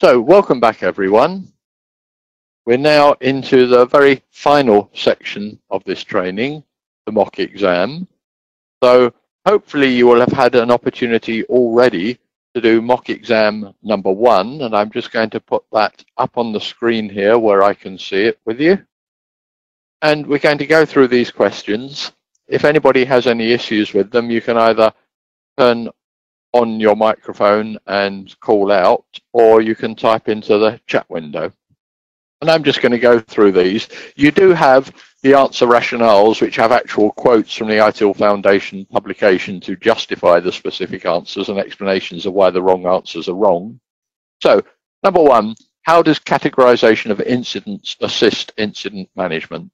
So welcome back everyone. We're now into the very final section of this training, the mock exam. So hopefully you will have had an opportunity already to do mock exam number one and I'm just going to put that up on the screen here where I can see it with you. And we're going to go through these questions. If anybody has any issues with them, you can either turn on your microphone and call out, or you can type into the chat window. And I'm just going to go through these. You do have the answer rationales, which have actual quotes from the ITIL Foundation publication to justify the specific answers and explanations of why the wrong answers are wrong. So, number one, how does categorization of incidents assist incident management?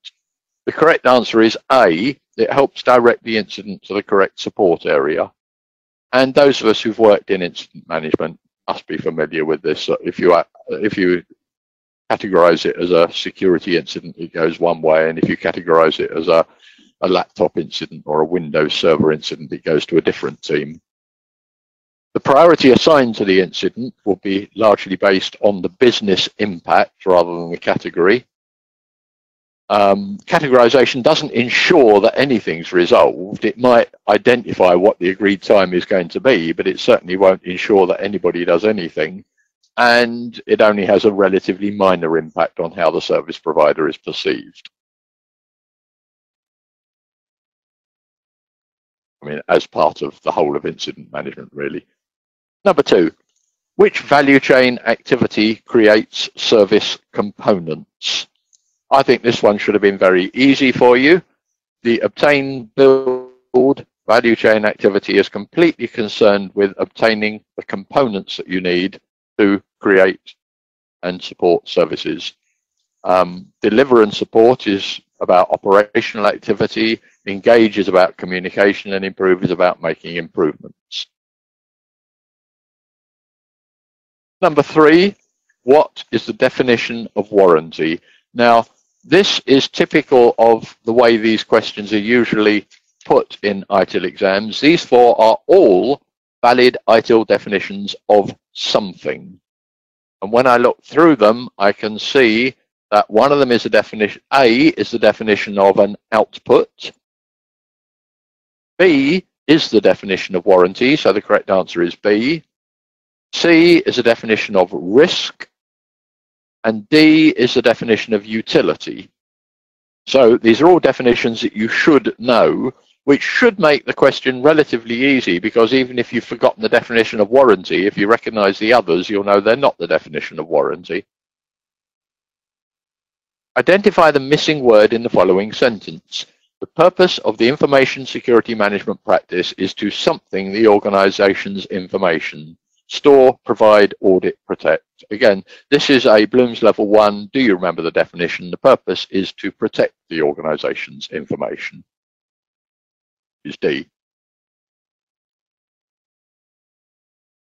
The correct answer is A, it helps direct the incident to the correct support area. And those of us who've worked in incident management must be familiar with this. If you if you categorize it as a security incident, it goes one way, and if you categorize it as a, a laptop incident or a Windows server incident, it goes to a different team. The priority assigned to the incident will be largely based on the business impact rather than the category um, categorization doesn't ensure that anything's resolved. It might identify what the agreed time is going to be, but it certainly won't ensure that anybody does anything. And it only has a relatively minor impact on how the service provider is perceived. I mean, as part of the whole of incident management, really. Number two, which value chain activity creates service components? I think this one should have been very easy for you. The obtain build value chain activity is completely concerned with obtaining the components that you need to create and support services. Um, deliver and support is about operational activity. Engage is about communication and improve is about making improvements. Number three, what is the definition of warranty? Now, this is typical of the way these questions are usually put in ITIL exams. These four are all valid ITIL definitions of something. And when I look through them, I can see that one of them is a definition, A is the definition of an output. B is the definition of warranty, so the correct answer is B. C is a definition of risk, and D is the definition of utility. So these are all definitions that you should know, which should make the question relatively easy because even if you've forgotten the definition of warranty, if you recognize the others, you'll know they're not the definition of warranty. Identify the missing word in the following sentence. The purpose of the information security management practice is to something the organization's information store, provide, audit, protect. Again, this is a Bloom's level one. Do you remember the definition? The purpose is to protect the organization's information. Is D.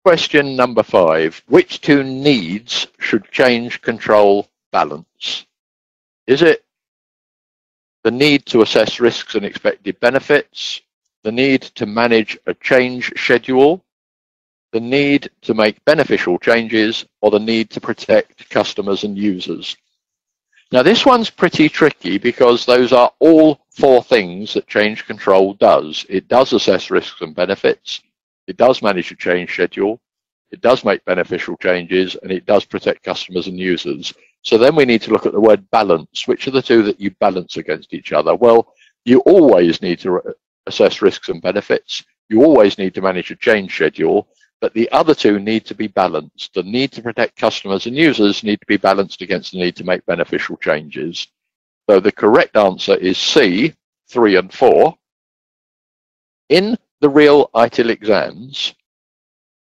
Question number five. Which two needs should change control balance? Is it the need to assess risks and expected benefits, the need to manage a change schedule, the need to make beneficial changes or the need to protect customers and users. Now this one's pretty tricky because those are all four things that change control does. It does assess risks and benefits, it does manage a change schedule, it does make beneficial changes, and it does protect customers and users. So then we need to look at the word balance. Which are the two that you balance against each other? Well, you always need to assess risks and benefits. You always need to manage a change schedule but the other two need to be balanced. The need to protect customers and users need to be balanced against the need to make beneficial changes. So the correct answer is C, 3 and 4. In the real ITIL exams,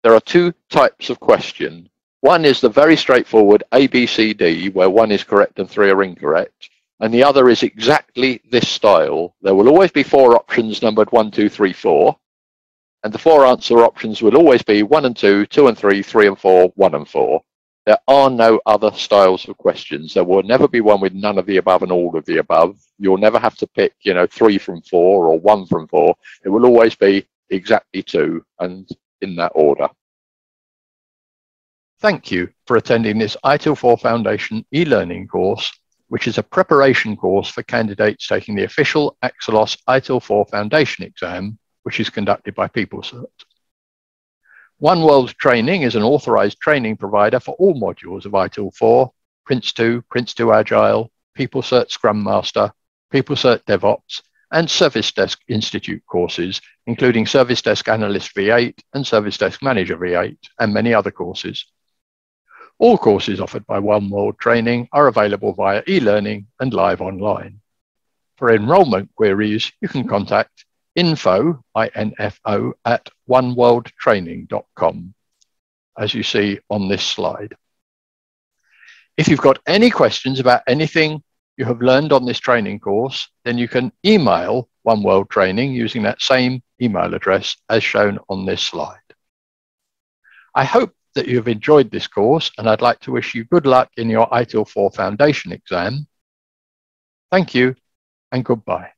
there are two types of question. One is the very straightforward A, B, C, D, where one is correct and three are incorrect. And the other is exactly this style. There will always be four options numbered one, two, three, four. And the four answer options will always be one and two, two and three, three and four, one and four. There are no other styles of questions. There will never be one with none of the above and all of the above. You'll never have to pick, you know, three from four or one from four. It will always be exactly two and in that order. Thank you for attending this ITIL 4 Foundation e-learning course, which is a preparation course for candidates taking the official Axelos ITIL 4 Foundation exam, which is conducted by PeopleCert. One World Training is an authorized training provider for all modules of ITIL 4, Prince2, Prince2 Agile, PeopleCert Scrum Master, PeopleCert DevOps, and Service Desk Institute courses, including Service Desk Analyst V8 and Service Desk Manager V8, and many other courses. All courses offered by One World Training are available via e-learning and live online. For enrollment queries, you can contact info, I-N-F-O, at oneworldtraining.com, as you see on this slide. If you've got any questions about anything you have learned on this training course, then you can email One World Training using that same email address as shown on this slide. I hope that you have enjoyed this course and I'd like to wish you good luck in your ITIL 4 Foundation exam. Thank you and goodbye.